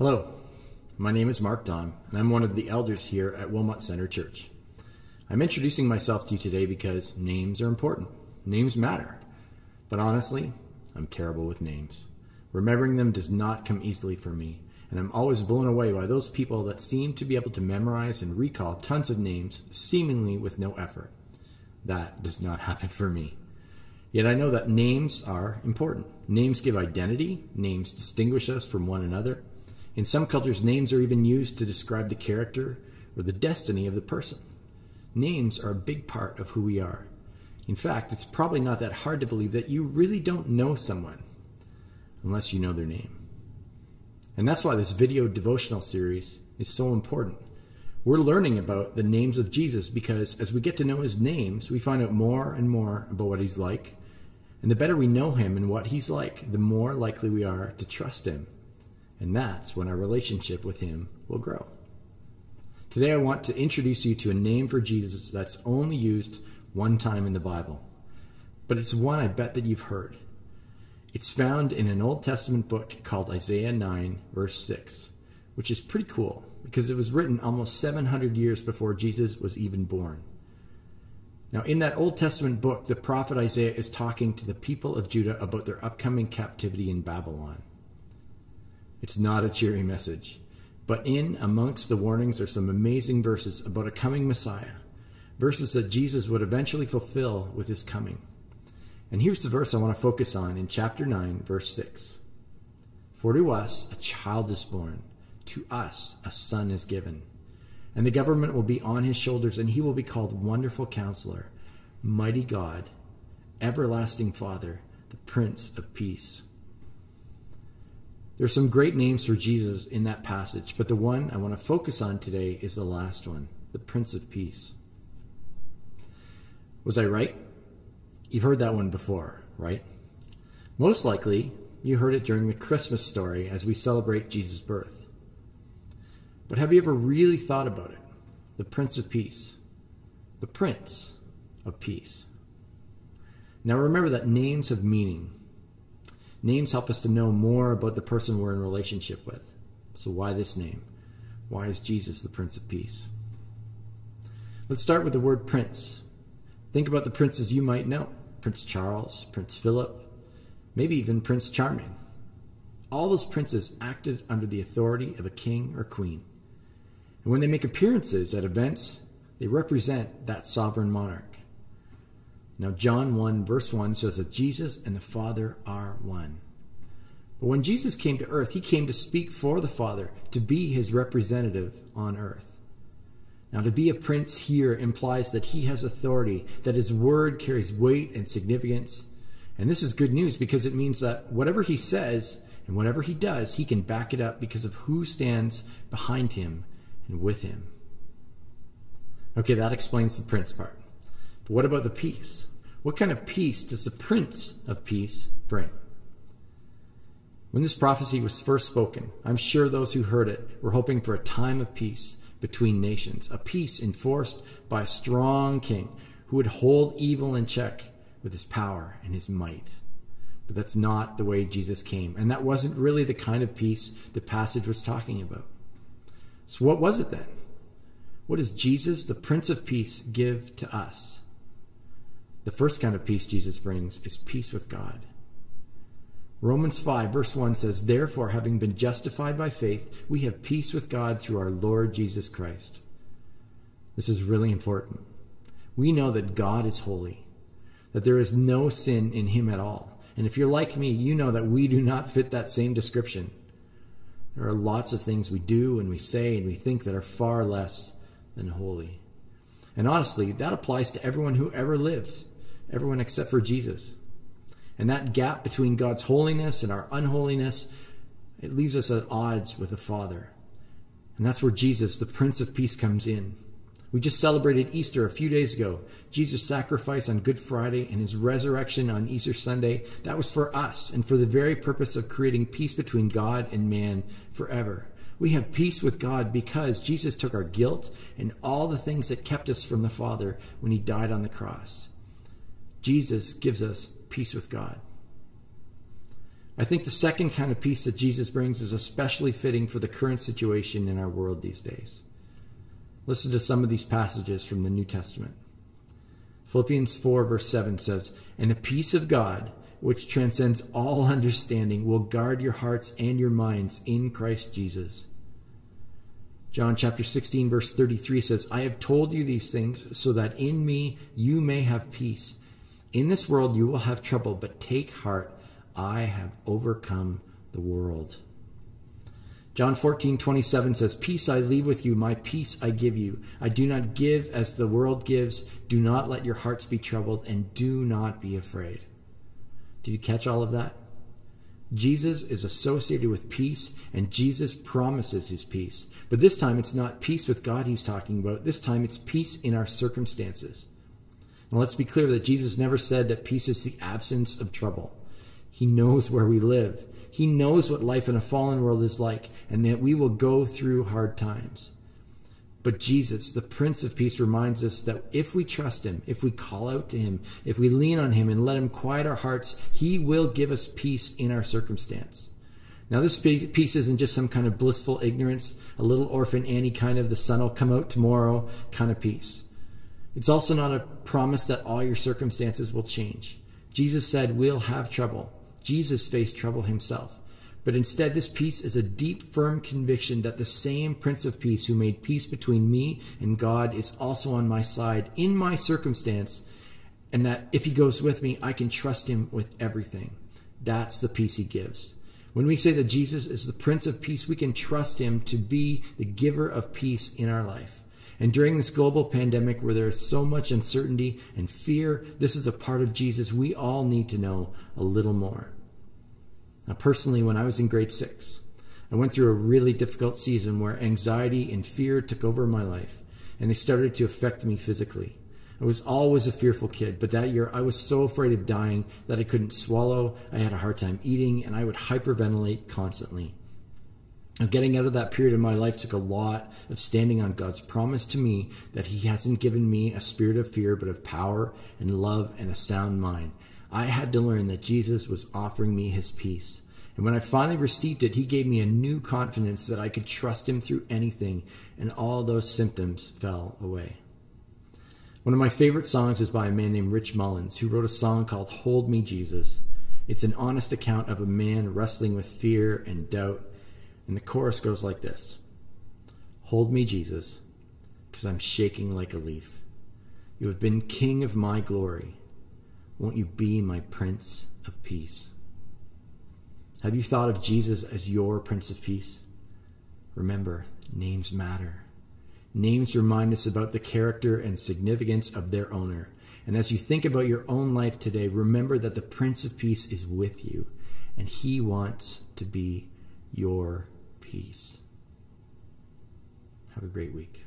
Hello, my name is Mark Don, and I'm one of the elders here at Wilmot Centre Church. I'm introducing myself to you today because names are important. Names matter. But honestly, I'm terrible with names. Remembering them does not come easily for me, and I'm always blown away by those people that seem to be able to memorize and recall tons of names seemingly with no effort. That does not happen for me. Yet I know that names are important. Names give identity, names distinguish us from one another, in some cultures, names are even used to describe the character or the destiny of the person. Names are a big part of who we are. In fact, it's probably not that hard to believe that you really don't know someone unless you know their name. And that's why this video devotional series is so important. We're learning about the names of Jesus because as we get to know his names, we find out more and more about what he's like. And the better we know him and what he's like, the more likely we are to trust him and that's when our relationship with Him will grow. Today, I want to introduce you to a name for Jesus that's only used one time in the Bible, but it's one I bet that you've heard. It's found in an Old Testament book called Isaiah 9, verse 6, which is pretty cool because it was written almost 700 years before Jesus was even born. Now, in that Old Testament book, the prophet Isaiah is talking to the people of Judah about their upcoming captivity in Babylon. It's not a cheery message. But in amongst the warnings are some amazing verses about a coming Messiah, verses that Jesus would eventually fulfill with his coming. And here's the verse I want to focus on in chapter 9, verse 6. For to us a child is born, to us a son is given. And the government will be on his shoulders, and he will be called Wonderful Counselor, Mighty God, Everlasting Father, the Prince of Peace. There's some great names for Jesus in that passage, but the one I want to focus on today is the last one, the Prince of Peace. Was I right? You've heard that one before, right? Most likely, you heard it during the Christmas story as we celebrate Jesus' birth. But have you ever really thought about it? The Prince of Peace. The Prince of Peace. Now remember that names have meaning. Names help us to know more about the person we're in relationship with. So, why this name? Why is Jesus the Prince of Peace? Let's start with the word prince. Think about the princes you might know Prince Charles, Prince Philip, maybe even Prince Charming. All those princes acted under the authority of a king or queen. And when they make appearances at events, they represent that sovereign monarch. Now, John 1, verse 1 says that Jesus and the Father are one. But when Jesus came to earth, he came to speak for the Father, to be his representative on earth. Now, to be a prince here implies that he has authority, that his word carries weight and significance. And this is good news because it means that whatever he says and whatever he does, he can back it up because of who stands behind him and with him. Okay, that explains the prince part. But what about the peace? What kind of peace does the Prince of Peace bring? When this prophecy was first spoken, I'm sure those who heard it were hoping for a time of peace between nations, a peace enforced by a strong king who would hold evil in check with his power and his might. But that's not the way Jesus came, and that wasn't really the kind of peace the passage was talking about. So, what was it then? What does Jesus, the Prince of Peace, give to us? The first kind of peace Jesus brings is peace with God. Romans 5, verse 1 says, Therefore, having been justified by faith, we have peace with God through our Lord Jesus Christ. This is really important. We know that God is holy, that there is no sin in him at all. And if you're like me, you know that we do not fit that same description. There are lots of things we do and we say and we think that are far less than holy. And honestly, that applies to everyone who ever lived everyone except for Jesus. And that gap between God's holiness and our unholiness, it leaves us at odds with the Father. And that's where Jesus, the Prince of Peace, comes in. We just celebrated Easter a few days ago. Jesus' sacrifice on Good Friday and his resurrection on Easter Sunday, that was for us and for the very purpose of creating peace between God and man forever. We have peace with God because Jesus took our guilt and all the things that kept us from the Father when he died on the cross. Jesus gives us peace with God. I think the second kind of peace that Jesus brings is especially fitting for the current situation in our world these days. Listen to some of these passages from the New Testament. Philippians 4, verse 7 says, And the peace of God, which transcends all understanding, will guard your hearts and your minds in Christ Jesus. John chapter 16, verse 33 says, I have told you these things so that in me you may have peace. In this world you will have trouble, but take heart. I have overcome the world. John 14, 27 says, Peace I leave with you, my peace I give you. I do not give as the world gives. Do not let your hearts be troubled, and do not be afraid. Did you catch all of that? Jesus is associated with peace, and Jesus promises his peace. But this time it's not peace with God he's talking about. This time it's peace in our circumstances. Now let's be clear that Jesus never said that peace is the absence of trouble. He knows where we live. He knows what life in a fallen world is like, and that we will go through hard times. But Jesus, the Prince of Peace, reminds us that if we trust Him, if we call out to Him, if we lean on Him and let Him quiet our hearts, He will give us peace in our circumstance. Now, this peace isn't just some kind of blissful ignorance, a little orphan Annie kind of the sun will come out tomorrow kind of peace. It's also not a promise that all your circumstances will change. Jesus said, We'll have trouble. Jesus faced trouble himself. But instead, this peace is a deep, firm conviction that the same Prince of Peace who made peace between me and God is also on my side in my circumstance, and that if he goes with me, I can trust him with everything. That's the peace he gives. When we say that Jesus is the Prince of Peace, we can trust him to be the giver of peace in our life. And during this global pandemic where there is so much uncertainty and fear, this is a part of Jesus we all need to know a little more. Now, personally, when I was in grade six, I went through a really difficult season where anxiety and fear took over my life, and they started to affect me physically. I was always a fearful kid, but that year I was so afraid of dying that I couldn't swallow, I had a hard time eating, and I would hyperventilate constantly. Getting out of that period of my life took a lot of standing on God's promise to me that He hasn't given me a spirit of fear, but of power and love and a sound mind. I had to learn that Jesus was offering me his peace. And when I finally received it, he gave me a new confidence that I could trust him through anything, and all those symptoms fell away. One of my favorite songs is by a man named Rich Mullins, who wrote a song called Hold Me, Jesus. It's an honest account of a man wrestling with fear and doubt, and the chorus goes like this Hold me, Jesus, because I'm shaking like a leaf. You have been king of my glory. Won't you be my Prince of Peace? Have you thought of Jesus as your Prince of Peace? Remember, names matter. Names remind us about the character and significance of their owner. And as you think about your own life today, remember that the Prince of Peace is with you, and he wants to be your peace. Have a great week.